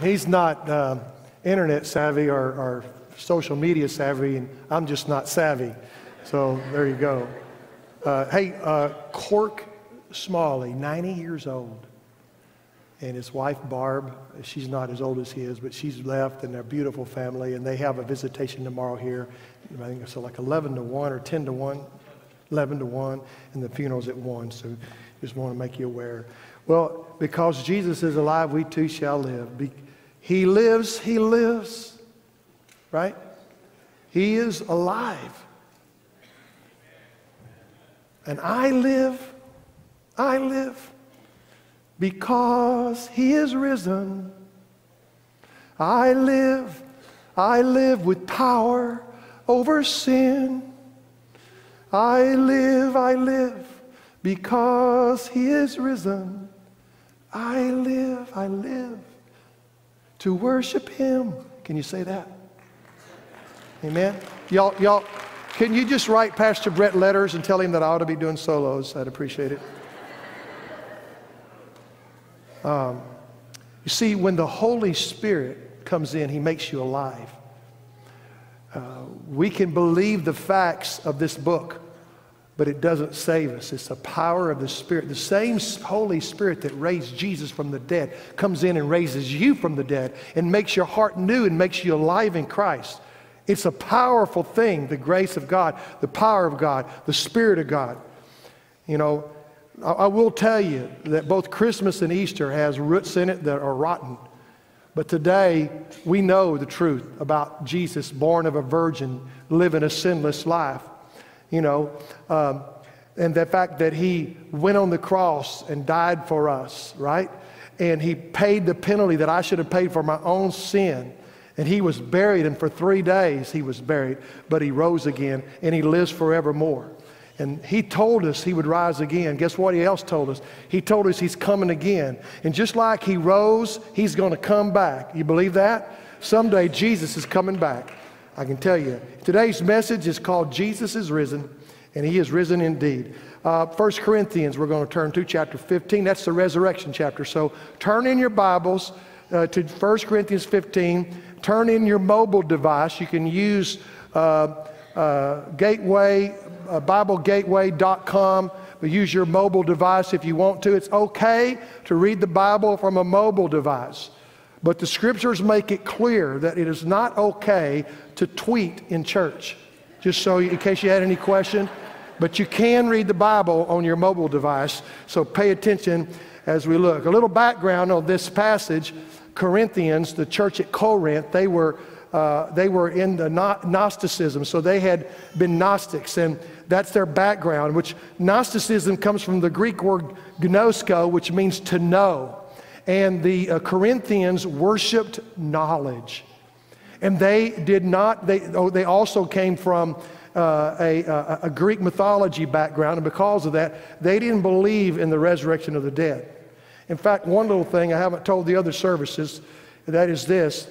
he's not uh, internet savvy or, or social media savvy, and I'm just not savvy. So there you go. Uh, hey, uh, Cork Smalley, 90 years old, and his wife Barb, she's not as old as he is, but she's left, and their beautiful family, and they have a visitation tomorrow here. I think it's like 11 to 1 or 10 to 1, 11 to 1, and the funeral's at 1. So just want to make you aware. Well, because Jesus is alive, we too shall live. Be- he lives, he lives, right? He is alive. And I live, I live because he is risen. I live, I live with power over sin. I live, I live because he is risen. I live, I live to worship him. Can you say that? Amen. Y'all, y'all, can you just write Pastor Brett letters and tell him that I ought to be doing solos? I'd appreciate it. Um, you see, when the Holy Spirit comes in, he makes you alive. Uh, we can believe the facts of this book, but it doesn't save us. It's the power of the Spirit. The same Holy Spirit that raised Jesus from the dead comes in and raises you from the dead and makes your heart new and makes you alive in Christ. It's a powerful thing, the grace of God, the power of God, the Spirit of God. You know, I, I will tell you that both Christmas and Easter has roots in it that are rotten. But today, we know the truth about Jesus, born of a virgin, living a sinless life. You know, um, and the fact that he went on the cross and died for us, right? And he paid the penalty that I should have paid for my own sin. And he was buried, and for three days he was buried, but he rose again, and he lives forevermore. And he told us he would rise again. Guess what he else told us? He told us he's coming again. And just like he rose, he's going to come back. You believe that? Someday Jesus is coming back. I can tell you. Today's message is called Jesus is Risen, and he is risen indeed. Uh, 1 Corinthians, we're going to turn to chapter 15. That's the resurrection chapter. So turn in your Bibles uh, to 1 Corinthians 15. Turn in your mobile device. You can use uh, uh Gateway uh, BibleGateway.com, but use your mobile device if you want to. It's okay to read the Bible from a mobile device. But the scriptures make it clear that it is not okay to tweet in church. Just so, you, in case you had any question. But you can read the Bible on your mobile device, so pay attention as we look. A little background on this passage Corinthians, the church at Corinth, they were, uh, they were in the Gnosticism, so they had been Gnostics. And that's their background, which Gnosticism comes from the Greek word gnosko, which means to know. And the uh, Corinthians worshiped knowledge. And they did not, they, oh, they also came from uh, a, a, a Greek mythology background, and because of that, they didn't believe in the resurrection of the dead. In fact, one little thing I haven't told the other services, that is this,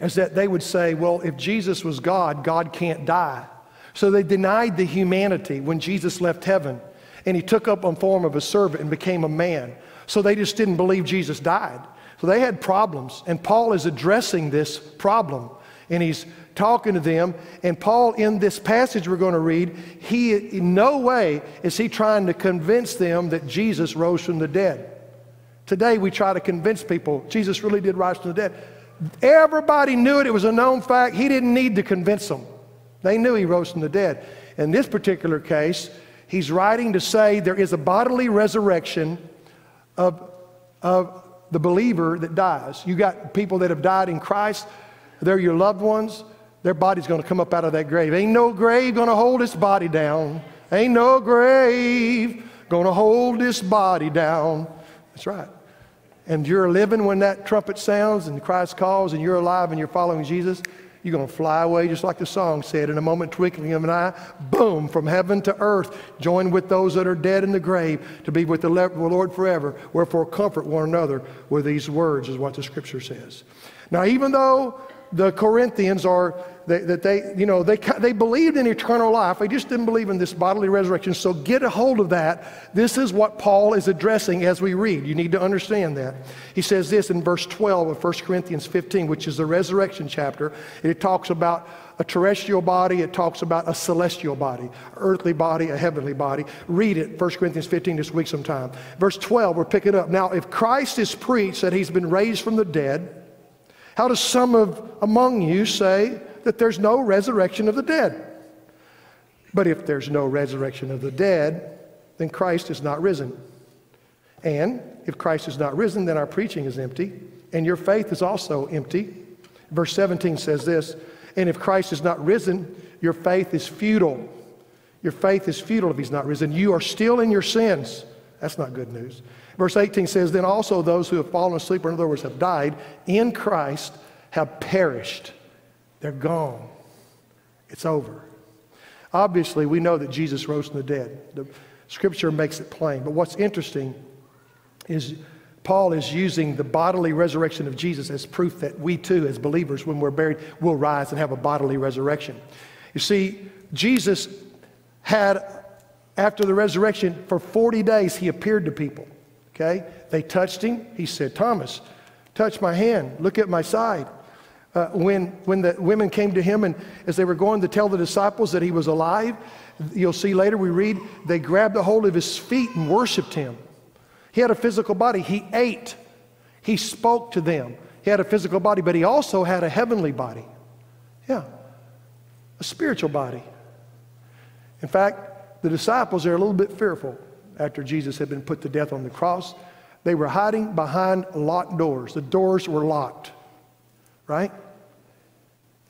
is that they would say, well, if Jesus was God, God can't die. So they denied the humanity when Jesus left heaven and he took up on form of a servant and became a man. So they just didn't believe Jesus died. So they had problems. And Paul is addressing this problem. And he's talking to them. And Paul, in this passage we're going to read, he in no way is he trying to convince them that Jesus rose from the dead. Today we try to convince people Jesus really did rise from the dead. Everybody knew it, it was a known fact. He didn't need to convince them. They knew he rose from the dead. In this particular case, he's writing to say there is a bodily resurrection of, of the believer that dies. You got people that have died in Christ, they're your loved ones, their body's going to come up out of that grave. Ain't no grave going to hold its body down. Ain't no grave going to hold this body down. That's right. And you're living when that trumpet sounds and Christ calls and you're alive and you're following Jesus. You're going to fly away just like the song said, in a moment, twinkling of an eye, boom, from heaven to earth, join with those that are dead in the grave to be with the Lord forever. Wherefore, comfort one another with these words, is what the scripture says. Now, even though the Corinthians are that they, you know, they, they believed in eternal life. They just didn't believe in this bodily resurrection. So get a hold of that. This is what Paul is addressing as we read. You need to understand that. He says this in verse 12 of 1 Corinthians 15, which is the resurrection chapter. It talks about a terrestrial body, it talks about a celestial body, earthly body, a heavenly body. Read it, 1 Corinthians 15 this week sometime. Verse 12, we're picking up. Now, if Christ is preached that he's been raised from the dead, how do some of among you say that there's no resurrection of the dead? But if there's no resurrection of the dead, then Christ is not risen. And if Christ is not risen, then our preaching is empty, and your faith is also empty. Verse 17 says this And if Christ is not risen, your faith is futile. Your faith is futile if he's not risen. You are still in your sins. That's not good news. Verse 18 says, Then also those who have fallen asleep, or in other words, have died in Christ, have perished. They're gone. It's over. Obviously, we know that Jesus rose from the dead. The scripture makes it plain. But what's interesting is Paul is using the bodily resurrection of Jesus as proof that we too, as believers, when we're buried, will rise and have a bodily resurrection. You see, Jesus had, after the resurrection, for 40 days, he appeared to people. Okay? They touched him. He said, Thomas, touch my hand. Look at my side. Uh, when, when the women came to him and as they were going to tell the disciples that he was alive, you'll see later we read, they grabbed a hold of his feet and worshiped him. He had a physical body. He ate. He spoke to them. He had a physical body, but he also had a heavenly body. Yeah, a spiritual body. In fact, the disciples are a little bit fearful after Jesus had been put to death on the cross. They were hiding behind locked doors. The doors were locked, right?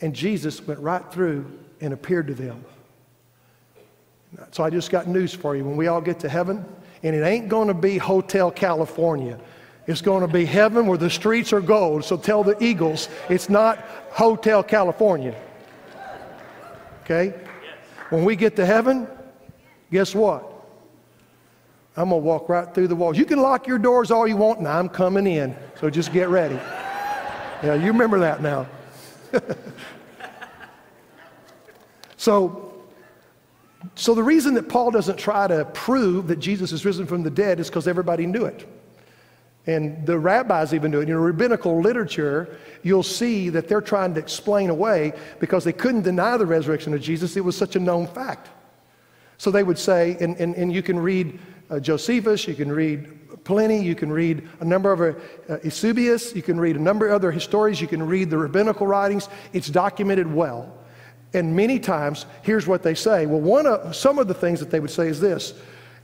And Jesus went right through and appeared to them. So I just got news for you. When we all get to heaven, and it ain't going to be Hotel California. It's going to be heaven where the streets are gold. So tell the Eagles it's not Hotel California. Okay? When we get to heaven, guess what? I'm going to walk right through the walls. You can lock your doors all you want, and I'm coming in. So just get ready. Yeah, you remember that now. so, so the reason that Paul doesn't try to prove that Jesus is risen from the dead is because everybody knew it. And the rabbis even knew it. In rabbinical literature, you'll see that they're trying to explain away because they couldn't deny the resurrection of Jesus. It was such a known fact. So they would say, and, and, and you can read uh, Josephus, you can read Pliny, you can read a number of uh, Eusebius, you can read a number of other historians, you can read the rabbinical writings. It's documented well. And many times, here's what they say. Well, one of, some of the things that they would say is this.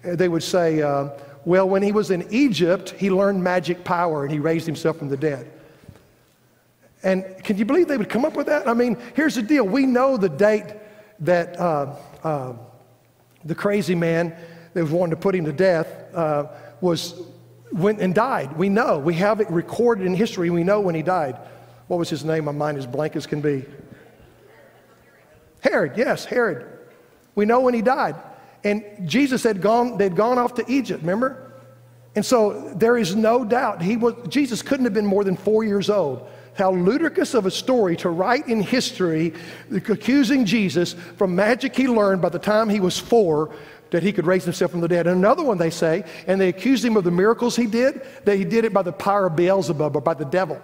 Uh, they would say, uh, well, when he was in Egypt, he learned magic power and he raised himself from the dead. And can you believe they would come up with that? I mean, here's the deal. We know the date that uh, uh, the crazy man that was wanting to put him to death uh, was went and died. We know. We have it recorded in history. We know when he died. What was his name? My mind is blank as can be. Herod, yes, Herod. We know when he died. And Jesus had gone, they'd gone off to Egypt, remember? And so there is no doubt he was Jesus couldn't have been more than four years old. How ludicrous of a story to write in history accusing Jesus from magic he learned by the time he was four that he could raise himself from the dead. And another one they say, and they accused him of the miracles he did, that he did it by the power of Beelzebub or by the devil.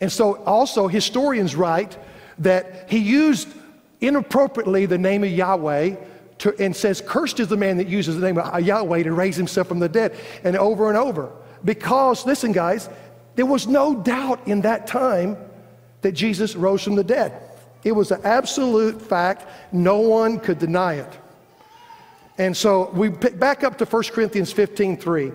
And so also historians write that he used inappropriately the name of Yahweh to, and says, Cursed is the man that uses the name of Yahweh to raise himself from the dead, and over and over. Because, listen, guys, there was no doubt in that time that Jesus rose from the dead. It was an absolute fact. No one could deny it. And so we pick back up to 1 Corinthians 15 3.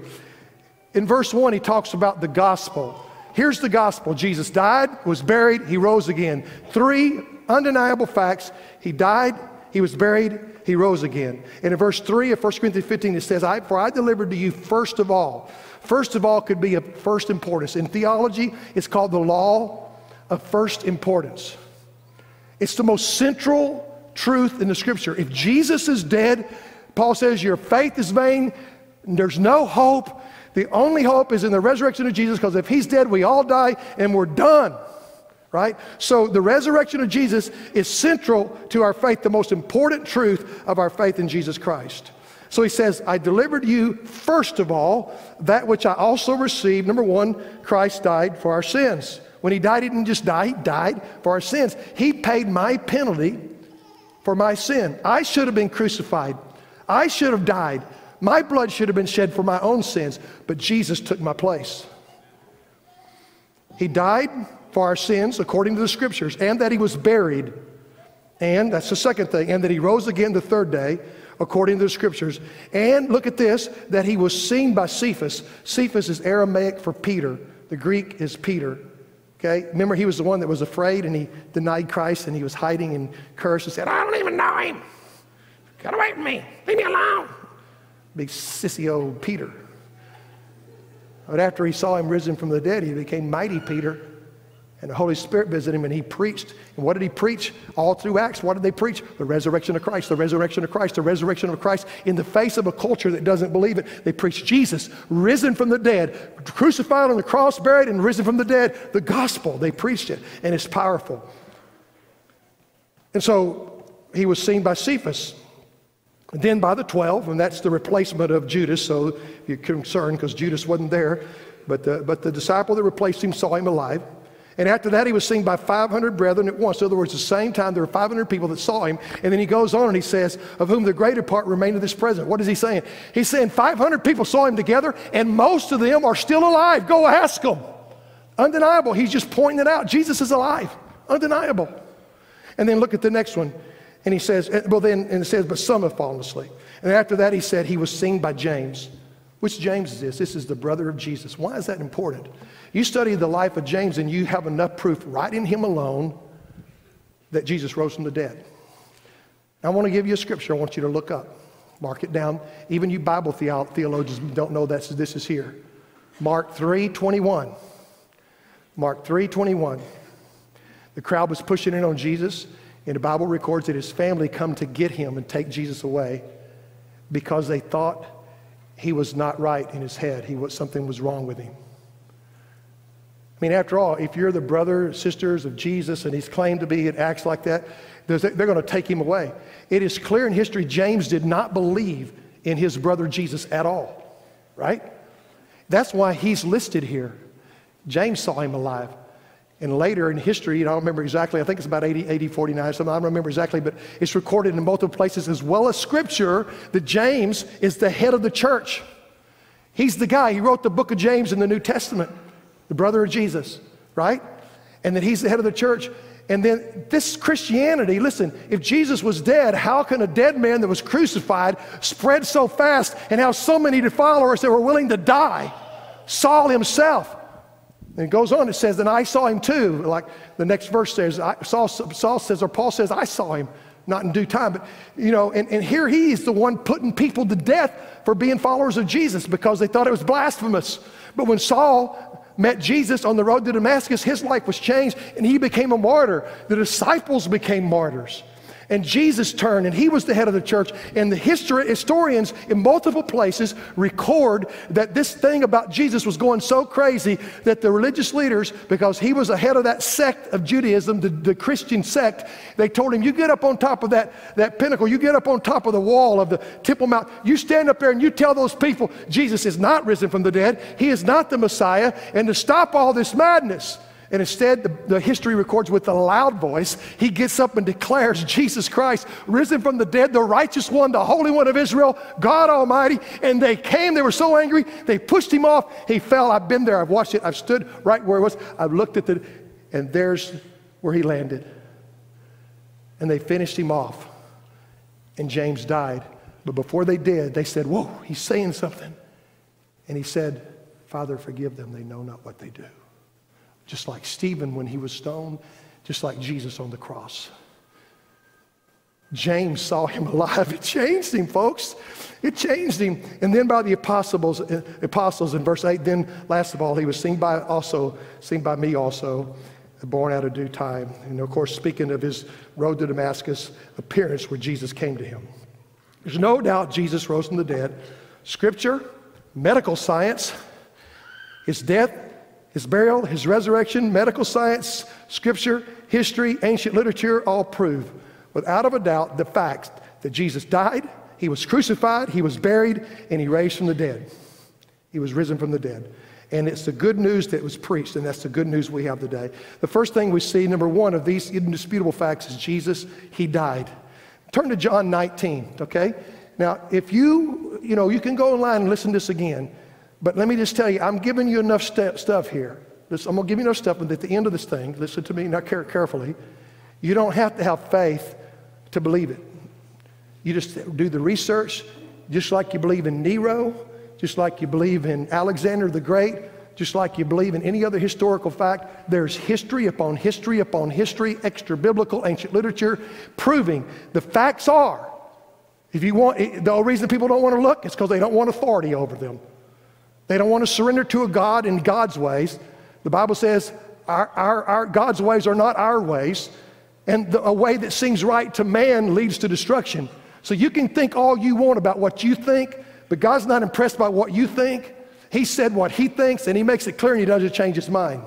In verse 1, he talks about the gospel. Here's the gospel Jesus died, was buried, he rose again. Three undeniable facts. He died, he was buried, he rose again. And in verse 3 of 1 Corinthians 15, it says, I, For I delivered to you first of all. First of all could be of first importance. In theology, it's called the law of first importance. It's the most central truth in the scripture. If Jesus is dead, Paul says, Your faith is vain, there's no hope. The only hope is in the resurrection of Jesus because if he's dead, we all die and we're done. right? So the resurrection of Jesus is central to our faith, the most important truth of our faith in Jesus Christ. So he says, I delivered you first of all that which I also received. Number one, Christ died for our sins. When he died, he didn't just die, he died for our sins. He paid my penalty for my sin. I should have been crucified. I should have died. My blood should have been shed for my own sins, but Jesus took my place. He died for our sins according to the scriptures, and that he was buried. And that's the second thing, and that he rose again the third day according to the scriptures. And look at this that he was seen by Cephas. Cephas is Aramaic for Peter, the Greek is Peter. Okay, remember he was the one that was afraid and he denied Christ and he was hiding and cursed and said, I don't even know him. Get away from me. Leave me alone. Big sissy old Peter. But after he saw him risen from the dead, he became mighty Peter. And the Holy Spirit visited him and he preached. And what did he preach? All through Acts, what did they preach? The resurrection of Christ, the resurrection of Christ, the resurrection of Christ. In the face of a culture that doesn't believe it, they preached Jesus, risen from the dead, crucified on the cross, buried, and risen from the dead. The gospel, they preached it, and it's powerful. And so he was seen by Cephas, then by the 12, and that's the replacement of Judas. So you're concerned, because Judas wasn't there, but the, but the disciple that replaced him saw him alive. And after that, he was seen by 500 brethren at once. In other words, the same time, there were 500 people that saw him. And then he goes on and he says, Of whom the greater part remain to this present. What is he saying? He's saying 500 people saw him together, and most of them are still alive. Go ask them. Undeniable. He's just pointing it out. Jesus is alive. Undeniable. And then look at the next one. And he says, eh, Well, then, and it says, But some have fallen asleep. And after that, he said, He was seen by James. Which James is this? This is the brother of Jesus. Why is that important? You study the life of James and you have enough proof right in him alone that Jesus rose from the dead. I want to give you a scripture I want you to look up. Mark it down. Even you Bible theologians don't know that this is here. Mark 3 21. Mark 3 21. The crowd was pushing in on Jesus, and the Bible records that his family come to get him and take Jesus away because they thought he was not right in his head. He was, something was wrong with him. I mean, after all, if you're the brother, sisters of Jesus, and he's claimed to be and acts like that, they're going to take him away. It is clear in history James did not believe in his brother Jesus at all, right? That's why he's listed here. James saw him alive. And later in history, I don't remember exactly, I think it's about 80, 80 49, something, I don't remember exactly, but it's recorded in multiple places as well as scripture that James is the head of the church. He's the guy, he wrote the book of James in the New Testament the brother of Jesus, right? And that he's the head of the church. And then this Christianity, listen, if Jesus was dead, how can a dead man that was crucified spread so fast and have so many followers that were willing to die? Saul himself. And it goes on, it says, and I saw him too. Like the next verse says, I, Saul, Saul says, or Paul says, I saw him, not in due time. But, you know, and, and here he is the one putting people to death for being followers of Jesus because they thought it was blasphemous. But when Saul met Jesus on the road to Damascus, his life was changed and he became a martyr. The disciples became martyrs. And Jesus turned, and he was the head of the church. And the history, historians in multiple places record that this thing about Jesus was going so crazy that the religious leaders, because he was the head of that sect of Judaism, the, the Christian sect, they told him, You get up on top of that, that pinnacle, you get up on top of the wall of the Temple Mount, you stand up there and you tell those people, Jesus is not risen from the dead, he is not the Messiah, and to stop all this madness. And instead, the, the, history records with a loud voice, he gets up and declares Jesus Christ, risen from the dead, the righteous one, the Holy One of Israel, God Almighty. And they came, they were so angry, they pushed him off. He fell. I've been there, I've watched it, I've stood right where it was, I've looked at the, and there's where he landed. And they finished him off. And James died. But before they did, they said, Whoa, he's saying something. And he said, Father, forgive them. They know not what they do just like Stephen when he was stoned, just like Jesus on the cross. James saw him alive. It changed him, folks. It changed him. And then by the apostles, uh, apostles in verse 8, then last of all, he was seen by also, seen by me also, born out of due time. And of course, speaking of his road to Damascus appearance where Jesus came to him. There's no doubt Jesus rose from the dead. Scripture, medical science, his death, His burial, his resurrection, medical science, scripture, history, ancient literature all prove without of a doubt the fact that Jesus died, he was crucified, he was buried, and he raised from the dead. He was risen from the dead. And it's the good news that was preached, and that's the good news we have today. The first thing we see, number one of these indisputable facts, is Jesus, he died. Turn to John 19, okay? Now, if you, you know, you can go online and listen to this again, but let me just tell you, I'm giving you enough st- stuff here. This, I'm going to give you enough stuff, but at the end of this thing, listen to me now care carefully. You don't have to have faith to believe it. You just do the research, just like you believe in Nero, just like you believe in Alexander the Great, just like you believe in any other historical fact. There's history upon history upon history, extra biblical, ancient literature, proving the facts are. If you want, eh, the only reason people don't want to look is because they don't want authority over them. They don't want to surrender to a God in God's ways. The Bible says our, our, our God's ways are not our ways, and the, a way that seems right to man leads to destruction. So you can think all you want about what you think, but God's not impressed by what you think. He said what he thinks, and he makes it clear, and he doesn't change his mind.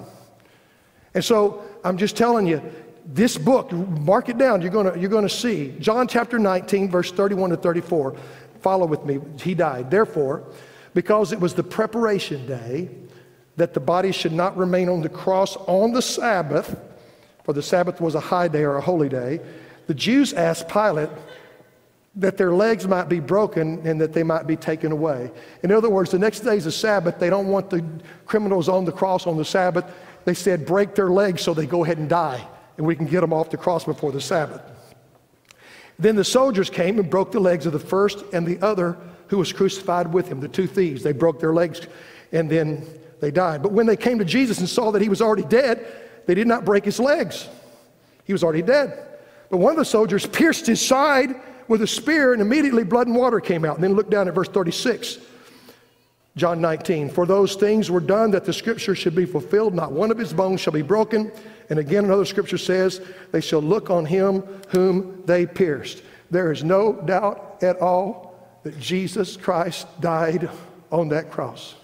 And so I'm just telling you, this book, mark it down, you're gonna, you're gonna see. John chapter 19, verse 31 to 34. Follow with me. He died. Therefore, because it was the preparation day, that the body should not remain on the cross on the Sabbath, for the Sabbath was a high day or a holy day, the Jews asked Pilate that their legs might be broken and that they might be taken away. In other words, the next day is the Sabbath. They don't want the criminals on the cross on the Sabbath. They said, break their legs so they go ahead and die, and we can get them off the cross before the Sabbath. Then the soldiers came and broke the legs of the first and the other who was crucified with him, the two thieves. They broke their legs and then they died. But when they came to Jesus and saw that he was already dead, they did not break his legs. He was already dead. But one of the soldiers pierced his side with a spear, and immediately blood and water came out. And then look down at verse 36. John 19, for those things were done that the scripture should be fulfilled. Not one of his bones shall be broken. And again, another scripture says, they shall look on him whom they pierced. There is no doubt at all that Jesus Christ died on that cross.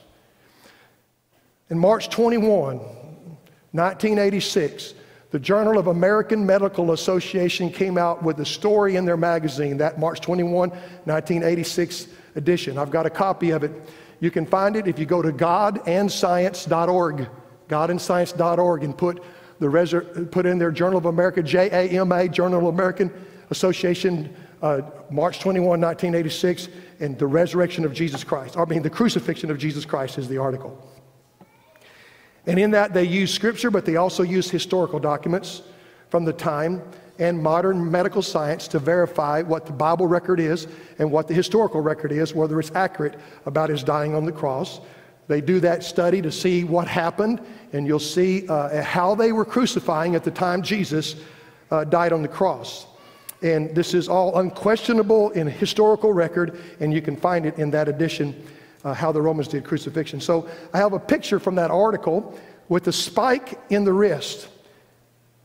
In March 21, 1986, the Journal of American Medical Association came out with a story in their magazine, that March 21, 1986 edition. I've got a copy of it. You can find it if you go to godandscience.org, godandscience.org, and put, the put in their Journal of America, JAMA, Journal of American Association, uh, March 21, 1986, and the resurrection of Jesus Christ. I mean, the crucifixion of Jesus Christ is the article. And in that, they use scripture, but they also use historical documents from the time and modern medical science to verify what the Bible record is and what the historical record is, whether it's accurate about his dying on the cross. They do that study to see what happened, and you'll see uh, how they were crucifying at the time Jesus uh, died on the cross. And this is all unquestionable in historical record, and you can find it in that edition uh, how the Romans did crucifixion. So I have a picture from that article with the spike in the wrist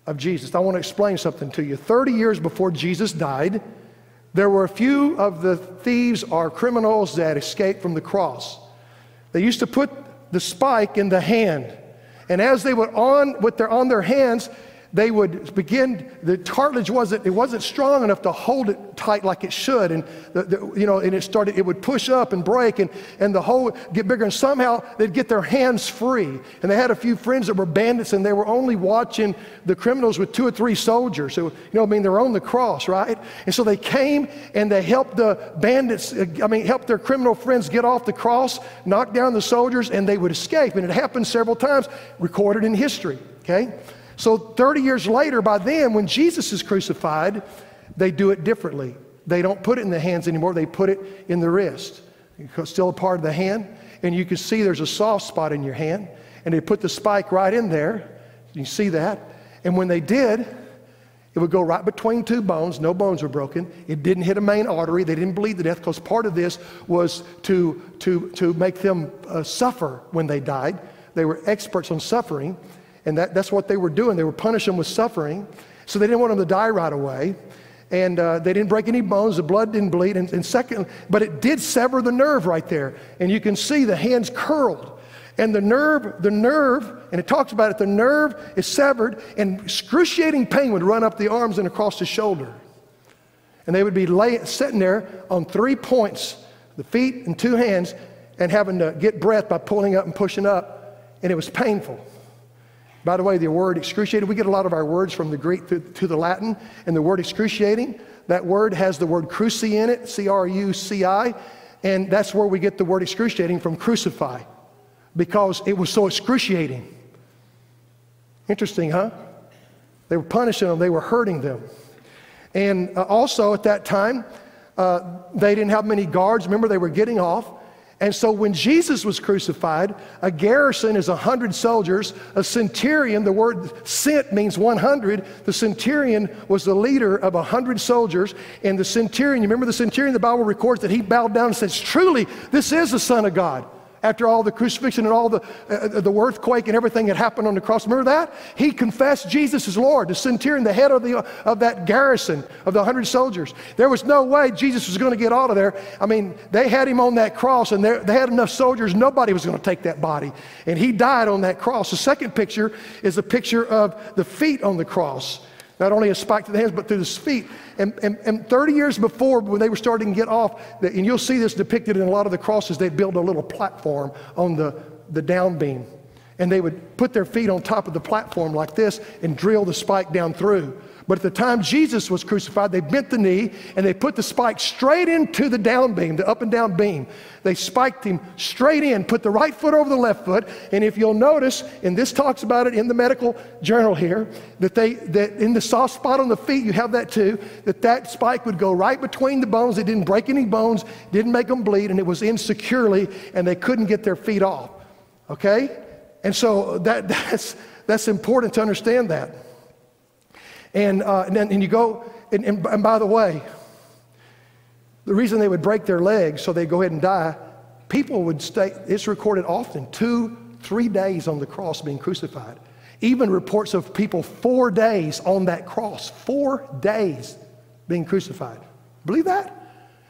of Jesus. I want to explain something to you. 30 years before Jesus died, there were a few of the thieves or criminals that escaped from the cross. They used to put the spike in the hand. And as they were on with their on their hands, they would begin, the cartilage wasn't, it wasn't strong enough to hold it tight like it should. And, the, the, you know, and it started, it would push up and break and, and the hole get bigger. And somehow they'd get their hands free. And they had a few friends that were bandits and they were only watching the criminals with two or three soldiers. So, you know, I mean, they're on the cross, right? And so they came and they helped the bandits, I mean, helped their criminal friends get off the cross, knock down the soldiers, and they would escape. And it happened several times, recorded in history, okay? So 30 years later, by then, when Jesus is crucified, they do it differently. They don't put it in the hands anymore, they put it in the wrist. It's still a part of the hand. And you can see there's a soft spot in your hand. And they put the spike right in there. You see that? And when they did, it would go right between two bones. No bones were broken. It didn't hit a main artery. They didn't bleed to death because part of this was to, to, to make them uh, suffer when they died. They were experts on suffering. And that, that's what they were doing. They were punishing them with suffering. So they didn't want them to die right away. And uh, they didn't break any bones. The blood didn't bleed. And, and second, but it did sever the nerve right there. And you can see the hands curled. And the nerve, the nerve, and it talks about it, the nerve is severed, and excruciating pain would run up the arms and across the shoulder. And they would be lay, sitting there on three points, the feet and two hands, and having to get breath by pulling up and pushing up, and it was painful. By the way, the word excruciating, we get a lot of our words from the Greek to, to the Latin, and the word excruciating, that word has the word cruci in it, C R U C I, and that's where we get the word excruciating from crucify, because it was so excruciating. Interesting, huh? They were punishing them, they were hurting them. And uh, also at that time, uh, they didn't have many guards. Remember, they were getting off. And so when Jesus was crucified, a garrison is 100 soldiers. A centurion, the word cent means 100. The centurion was the leader of 100 soldiers. And the centurion, you remember the centurion, the Bible records that he bowed down and says, Truly, this is the Son of God after all the crucifixion and all the, uh, the earthquake and everything that happened on the cross. Remember that? He confessed Jesus as Lord, the centurion, the head of, the, of that garrison of the 100 soldiers. There was no way Jesus was going to get out of there. I mean, they had him on that cross and they had enough soldiers, nobody was going to take that body. And he died on that cross. The second picture is a picture of the feet on the cross. Not only a spike to the hands, but through the feet. And, and, and 30 years before, when they were starting to get off, and you'll see this depicted in a lot of the crosses, they'd build a little platform on the, the down beam. And they would put their feet on top of the platform like this and drill the spike down through. But at the time Jesus was crucified, they bent the knee and they put the spike straight into the down beam, the up and down beam. They spiked him straight in, put the right foot over the left foot. And if you'll notice, and this talks about it in the medical journal here, that they that in the soft spot on the feet, you have that too, that that spike would go right between the bones. It didn't break any bones, didn't make them bleed, and it was in securely, and they couldn't get their feet off. Okay? And so that, that's that's important to understand that. And, uh, and, then, and you go, and, and, and by the way, the reason they would break their legs so they'd go ahead and die, people would stay, it's recorded often, two, three days on the cross being crucified. Even reports of people four days on that cross, four days being crucified. Believe that?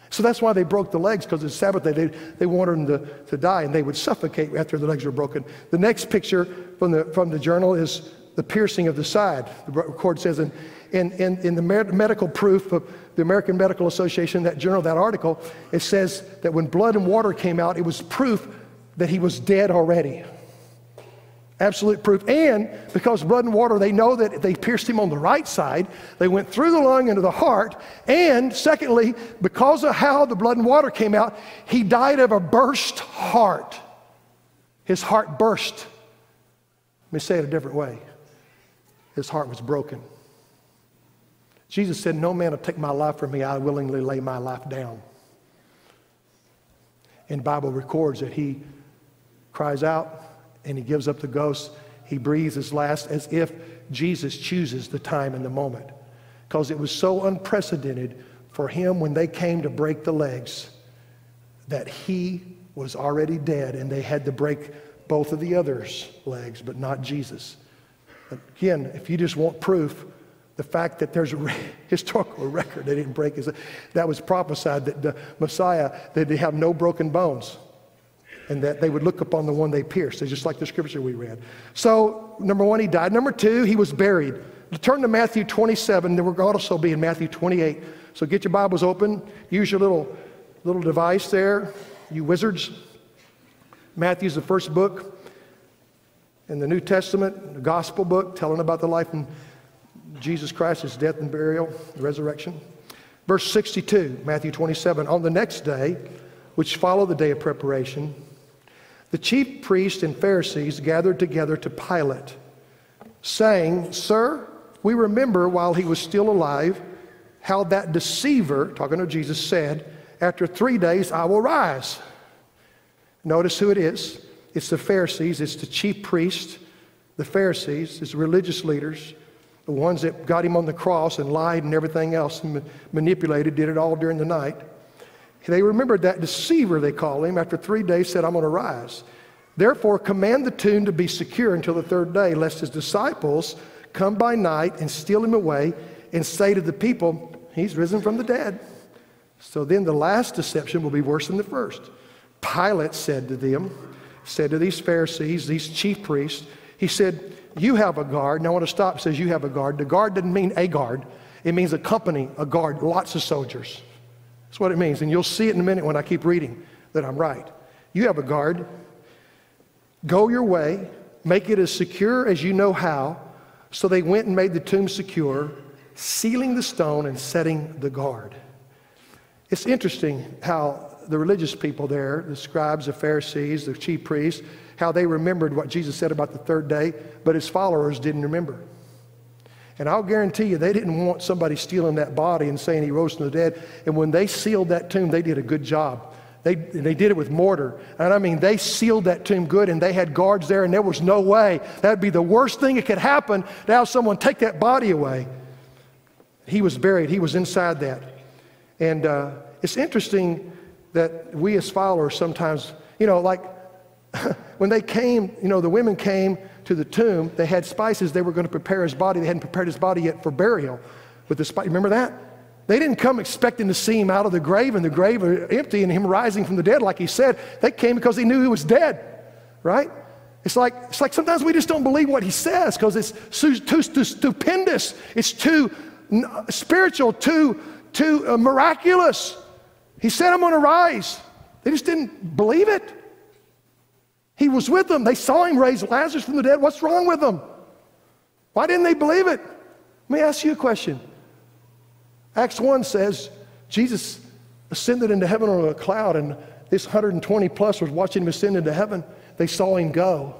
So that's why they broke the legs, because it's Sabbath day. They, they wanted them to, to die, and they would suffocate after the legs were broken. The next picture from the, from the journal is the piercing of the side. The record says in, in, in, in the medical proof of the American Medical Association, that journal, that article, it says that when blood and water came out, it was proof that he was dead already. Absolute proof. And because blood and water, they know that they pierced him on the right side. They went through the lung into the heart. And secondly, because of how the blood and water came out, he died of a burst heart. His heart burst. Let me say it a different way his heart was broken. Jesus said, No man will take my life from me. I willingly lay my life down. And Bible records that he cries out and he gives up the ghost. He breathes his last as if Jesus chooses the time and the moment. Because it was so unprecedented for him when they came to break the legs that he was already dead and they had to break both of the others' legs, but not Jesus. Again, if you just want proof, the fact that there's a historical record they didn't break is that was prophesied that the Messiah that they have no broken bones and that they would look upon the one they pierced. It's just like the scripture we read. So, number one, he died. Number two, he was buried. Turn to Matthew 27. There will also be in Matthew 28. So get your Bibles open. Use your little, little device there, you wizards. Matthew's the first book in the New Testament, the gospel book, telling about the life of Jesus Christ, his death and burial, resurrection. Verse 62, Matthew 27. On the next day, which followed the day of preparation, the chief priests and Pharisees gathered together to Pilate, saying, Sir, we remember while he was still alive how that deceiver, talking to Jesus, said, After three days I will rise. Notice who it is. It's the Pharisees, it's the chief priests, the Pharisees, it's religious leaders, the ones that got him on the cross and lied and everything else and manipulated, did it all during the night. They remembered that deceiver, they call him, after three days said, I'm going to rise. Therefore, command the tomb to be secure until the third day, lest his disciples come by night and steal him away and say to the people, He's risen from the dead. So then the last deception will be worse than the first. Pilate said to them, said to these Pharisees, these chief priests, he said, You have a guard. Now I want to stop. Says you have a guard. The guard doesn't mean a guard, it means a company, a guard, lots of soldiers. That's what it means. And you'll see it in a minute when I keep reading that I'm right. You have a guard. Go your way, make it as secure as you know how. So they went and made the tomb secure, sealing the stone and setting the guard. It's interesting how the religious people there, the scribes, the Pharisees, the chief priests, how they remembered what Jesus said about the third day, but his followers didn't remember. And I'll guarantee you, they didn't want somebody stealing that body and saying he rose from the dead. And when they sealed that tomb, they did a good job. They, they did it with mortar. And I mean, they sealed that tomb good and they had guards there, and there was no way. That'd be the worst thing that could happen to have someone take that body away. He was buried, he was inside that. And uh, it's interesting that we as followers sometimes, you know, like when they came, you know, the women came to the tomb, they had spices they were going to prepare his body. They hadn't prepared his body yet for burial with the spice. Remember that? They didn't come expecting to see him out of the grave and the grave empty and him rising from the dead like he said. They came because they knew he was dead, right? It's like, it's like sometimes we just don't believe what he says because it's too, too, too, stupendous. It's too spiritual, too, too uh, miraculous. He said, I'm going to rise. They just didn't believe it. He was with them. They saw him raise Lazarus from the dead. What's wrong with them? Why didn't they believe it? Let me ask you a question. Acts 1 says Jesus ascended into heaven on a cloud, and this 120 plus was watching him ascend into heaven. They saw him go.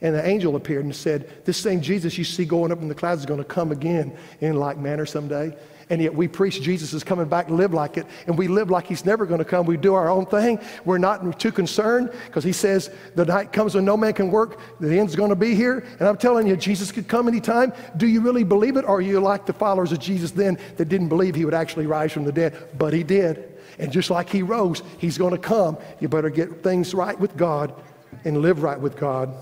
And the angel appeared and said, This same Jesus you see going up in the clouds is going to come again in like manner someday and yet we preach Jesus is coming back, live like it, and we live like he's never going to come. We do our own thing. We're not too concerned because he says the night comes when no man can work, the end's going to be here. And I'm telling you, Jesus could come anytime. Do you really believe it? Or are you like the followers of Jesus then that didn't believe he would actually rise from the dead? But he did. And just like he rose, he's going to come. You better get things right with God and live right with God.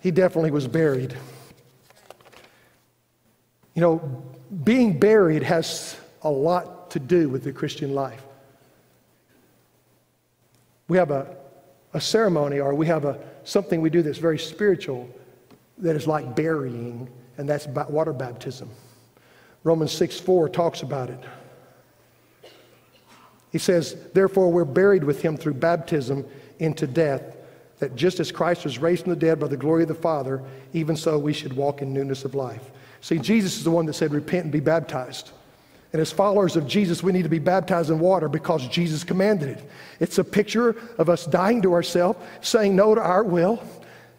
He definitely was buried. You know, being buried has a lot to do with the Christian life. We have a, a ceremony or we have a, something we do that's very spiritual that is like burying, and that's water baptism. Romans 6 4 talks about it. He says, Therefore, we're buried with him through baptism into death, that just as Christ was raised from the dead by the glory of the Father, even so we should walk in newness of life. See, Jesus is the one that said, Repent and be baptized. And as followers of Jesus, we need to be baptized in water because Jesus commanded it. It's a picture of us dying to ourselves, saying no to our will,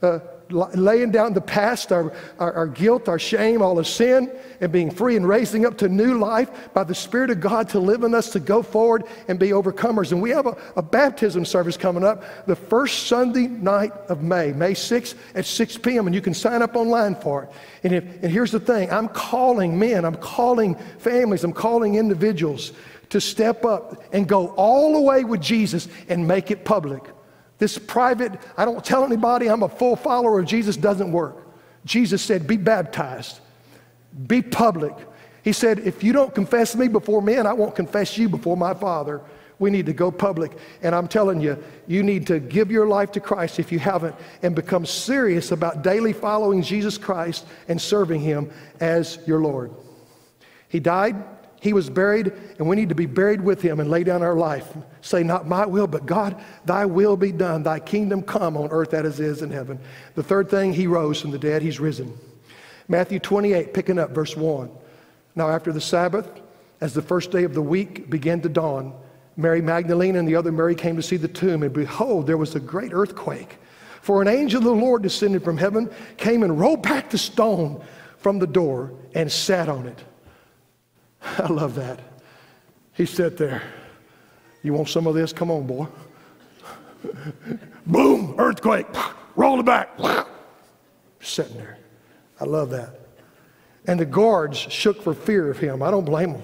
uh, laying down the past, our, our, our, guilt, our shame, all the sin, and being free and raising up to new life by the Spirit of God to live in us to go forward and be overcomers. And we have a, a baptism service coming up the first Sunday night of May, May 6th at 6 p.m., and you can sign up online for it. And, if, and here's the thing I'm calling men, I'm calling families, I'm calling individuals to step up and go all the way with Jesus and make it public. This private, I don't tell anybody I'm a full follower of Jesus doesn't work. Jesus said, Be baptized, be public. He said, If you don't confess me before men, I won't confess you before my Father. We need to go public. And I'm telling you, you need to give your life to Christ if you haven't and become serious about daily following Jesus Christ and serving Him as your Lord. He died he was buried, and we need to be buried with him and lay down our life. Say, Not my will, but God, thy will be done. Thy kingdom come on earth as it is in heaven. The third thing, he rose from the dead, he's risen. Matthew 28, picking up verse 1. Now, after the Sabbath, as the first day of the week began to dawn, Mary Magdalene and the other Mary came to see the tomb, and behold, there was a great earthquake. For an angel of the Lord descended from heaven, came and rolled back the stone from the door, and sat on it. I love that. He sat there. You want some of this? Come on, boy. Boom, earthquake. Roll it back. Sitting there. I love that. And the guards shook for fear of him. I don't blame them.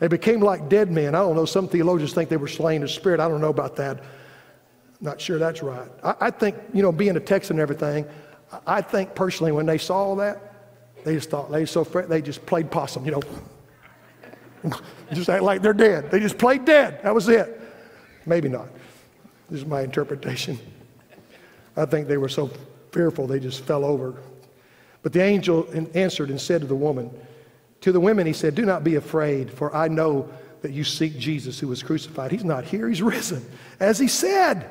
They became like dead men. I don't know. Some theologians think they were slain in spirit. I don't know about that. Not sure that's right. I, I think, you know, being a Texan and everything, I think personally when they saw that, they just thought they so they just played possum, you know. just act like they're dead. They just played dead. That was it. Maybe not. This is my interpretation. I think they were so fearful they just fell over. But the angel answered and said to the woman, To the women, he said, Do not be afraid, for I know that you seek Jesus who was crucified. He's not here, he's risen, as he said.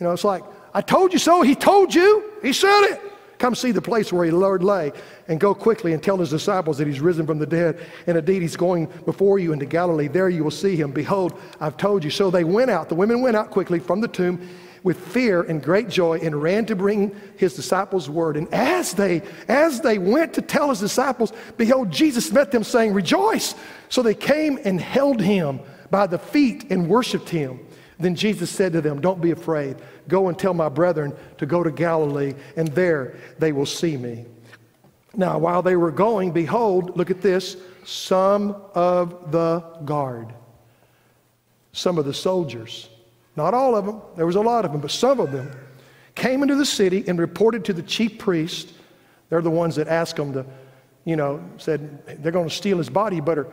You know, it's like, I told you so. He told you. He said it. Come see the place where he Lord lay and go quickly and tell his disciples that he's risen from the dead. And indeed, he's going before you into Galilee. There you will see him. Behold, I've told you. So they went out. The women went out quickly from the tomb with fear and great joy and ran to bring his disciples word. And as they as they went to tell his disciples, behold, Jesus met them saying, "Rejoice!" So they came and held him by the feet and worshiped him. Then Jesus said to them, Don't be afraid. Go and tell my brethren to go to Galilee, and there they will see me. Now, while they were going, behold, look at this some of the guard, some of the soldiers, not all of them, there was a lot of them, but some of them came into the city and reported to the chief priest. They're the ones that asked them to, you know, said, they're going to steal his body. You better,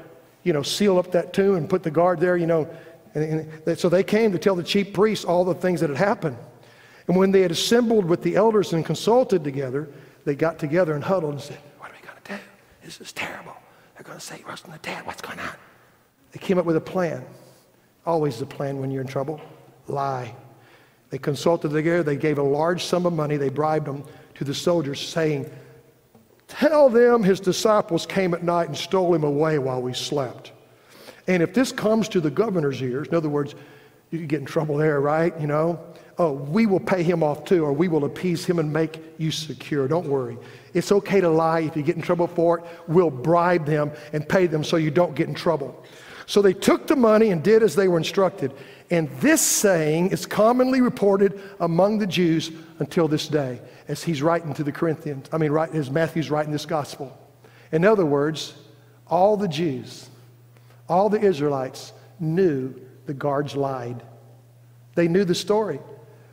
you know, seal up that tomb and put the guard there, you know. And, and so they came to tell the chief priests all the things that had happened. And when they had assembled with the elders and consulted together, they got together and huddled and said, What are we going to do? This is terrible. They're going to say, roasting the dead. What's going on? They came up with a plan. Always the plan when you're in trouble. Lie. They consulted together. They gave a large sum of money. They bribed them to the soldiers, saying, Tell them his disciples came at night and stole him away while we slept. And if this comes to the governor's ears, in other words, you could get in trouble there, right? You know, oh, we will pay him off too, or we will appease him and make you secure. Don't worry. It's okay to lie if you get in trouble for it. We'll bribe them and pay them so you don't get in trouble. So they took the money and did as they were instructed. And this saying is commonly reported among the Jews until this day, as he's writing to the Corinthians. I mean, right, as Matthew's writing this gospel. In other words, all the Jews, all the Israelites knew the guards lied. They knew the story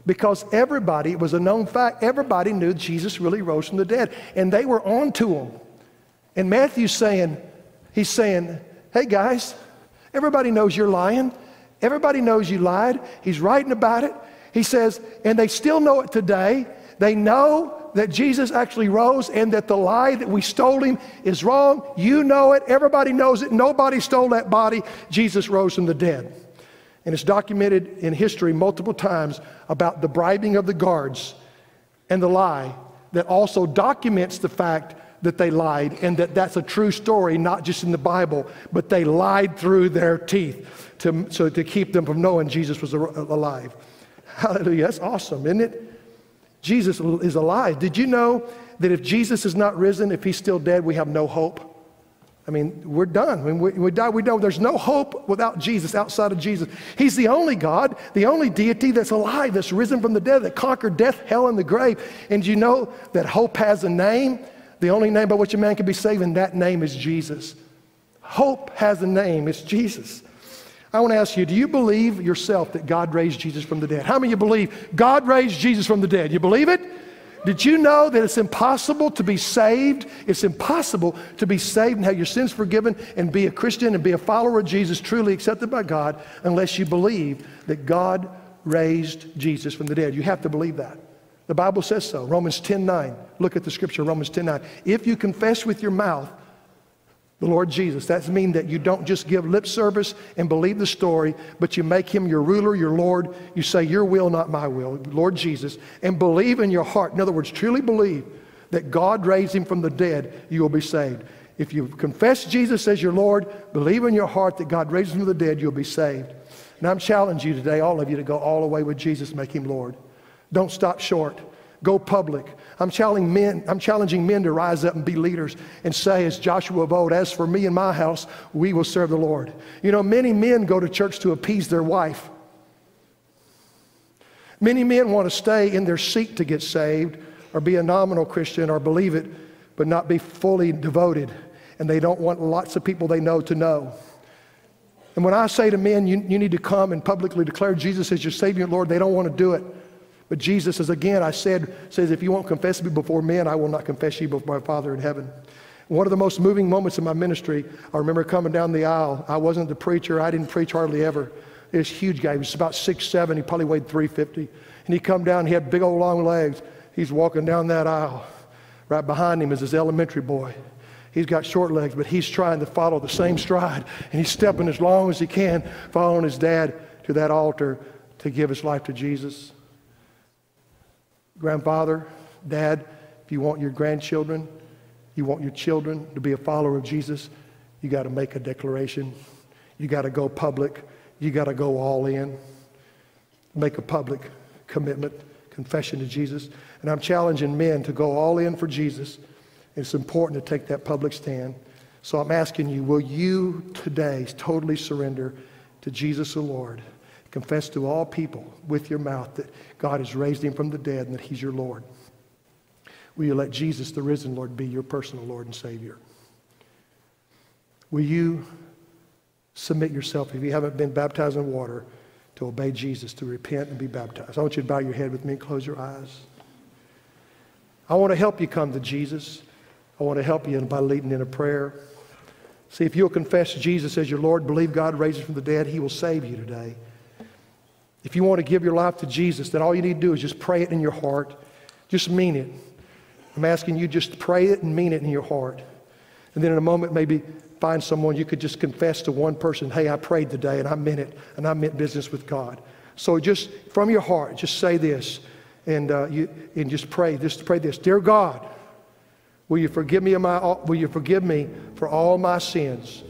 because everybody, it was a known fact, everybody knew Jesus really rose from the dead. And they were on to him. And Matthew's saying, he's saying, hey guys, everybody knows you're lying. Everybody knows you lied. He's writing about it. He says, and they still know it today. They know that Jesus actually rose and that the lie that we stole him is wrong. You know it. Everybody knows it. Nobody stole that body. Jesus rose from the dead. And it's documented in history multiple times about the bribing of the guards and the lie that also documents the fact that they lied and that that's a true story, not just in the Bible, but they lied through their teeth to, so to keep them from knowing Jesus was alive. Hallelujah. That's awesome, isn't it? Jesus is alive. Did you know that if Jesus is not risen, if he's still dead, we have no hope? I mean, we're done. When we, we die, we know there's no hope without Jesus, outside of Jesus. He's the only God, the only deity that's alive, that's risen from the dead, that conquered death, hell, and the grave. And you know that hope has a name? The only name by which a man can be saved, and that name is Jesus. Hope has a name, it's Jesus. I want to ask you, do you believe yourself that God raised Jesus from the dead? How many of you believe God raised Jesus from the dead? You believe it? Did you know that it's impossible to be saved? It's impossible to be saved and have your sins forgiven and be a Christian and be a follower of Jesus truly accepted by God unless you believe that God raised Jesus from the dead. You have to believe that. The Bible says so. Romans 10 9. Look at the scripture, Romans 10 9. If you confess with your mouth the Lord Jesus. That means that you don't just give lip service and believe the story, but you make him your ruler, your Lord. You say, Your will, not my will, Lord Jesus, and believe in your heart. In other words, truly believe that God raised him from the dead, you will be saved. If you confess Jesus as your Lord, believe in your heart that God raised him from the dead, you'll be saved. And I'm challenging you today, all of you, to go all the way with Jesus, make him Lord. Don't stop short. Go public. I'm challenging men, I'm challenging men to rise up and be leaders and say, as Joshua of old, as for me and my house, we will serve the Lord. You know, many men go to church to appease their wife. Many men want to stay in their seat to get saved or be a nominal Christian or believe it, but not be fully devoted. And they don't want lots of people they know to know. And when I say to men, you, you need to come and publicly declare Jesus as your Savior and Lord, they don't want to do it. But Jesus says, again, I said, says, if you won't confess me before men, I will not confess you before my Father in heaven. One of the most moving moments in my ministry, I remember coming down the aisle. I wasn't the preacher, I didn't preach hardly ever. This huge guy. He was about six seven. He probably weighed 350. And he come down. He had big old long legs. He's walking down that aisle. Right behind him is his elementary boy. He's got short legs, but he's trying to follow the same stride. And he's stepping as long as he can, following his dad to that altar to give his life to Jesus. Grandfather, dad, if you want your grandchildren, you want your children to be a follower of Jesus, you got to make a declaration. You got to go public. You got to go all in. Make a public commitment, confession to Jesus. And I'm challenging men to go all in for Jesus. It's important to take that public stand. So I'm asking you, will you today totally surrender to Jesus the Lord? Confess to all people with your mouth that God has raised him from the dead and that he's your Lord. Will you let Jesus, the risen Lord, be your personal Lord and Savior? Will you submit yourself, if you haven't been baptized in water, to obey Jesus, to repent and be baptized? I want you to bow your head with me and close your eyes. I want to help you come to Jesus. I want to help you by leading in a prayer. See, if you'll confess Jesus as your Lord, believe God raised him from the dead, he will save you today. If you want to give your life to Jesus, then all you need to do is just pray it in your heart. Just mean it. I'm asking you just pray it and mean it in your heart. And then in a moment, maybe find someone you could just confess to one person, hey, I prayed today and I meant it and I meant business with God. So just from your heart, just say this and, uh, you, and just pray. Just pray this Dear God, will you forgive me, my, will you forgive me for all my sins?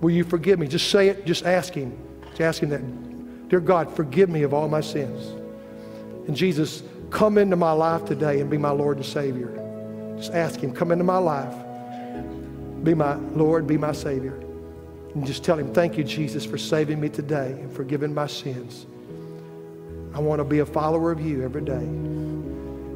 Will you forgive me? Just say it, just ask Him. Just ask Him that. Dear God, forgive me of all my sins. And Jesus, come into my life today and be my Lord and Savior. Just ask Him, come into my life. Be my Lord, be my Savior. And just tell Him, thank you, Jesus, for saving me today and forgiving my sins. I want to be a follower of you every day.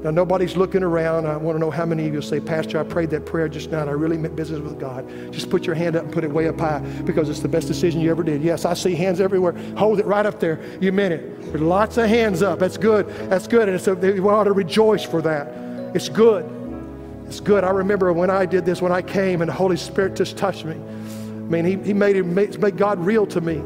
Now, nobody's looking around. I want to know how many of you say, Pastor, I prayed that prayer just now and I really meant business with God. Just put your hand up and put it way up high because it's the best decision you ever did. Yes, I see hands everywhere. Hold it right up there. You meant it. There's lots of hands up. That's good. That's good. And it's we ought to rejoice for that. It's good. It's good. I remember when I did this, when I came and the Holy Spirit just touched me. I mean, He, he made, it, made, made God real to me.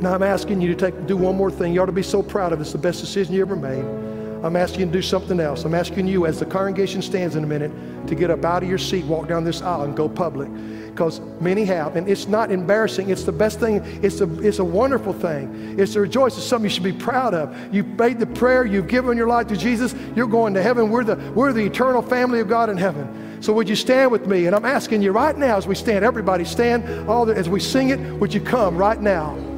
Now I'm asking you to take, do one more thing. You ought to be so proud of it. It's the best decision you ever made. I'm asking you to do something else. I'm asking you, as the congregation stands in a minute, to get up out of your seat, walk down this aisle, and go public. Because many have. And it's not embarrassing. It's the best thing. It's a, it's a wonderful thing. It's a rejoice. It's something you should be proud of. You've made the prayer. You've given your life to Jesus. You're going to heaven. We're the, we're the eternal family of God in heaven. So would you stand with me? And I'm asking you right now as we stand, everybody stand, all the, as we sing it, would you come right now?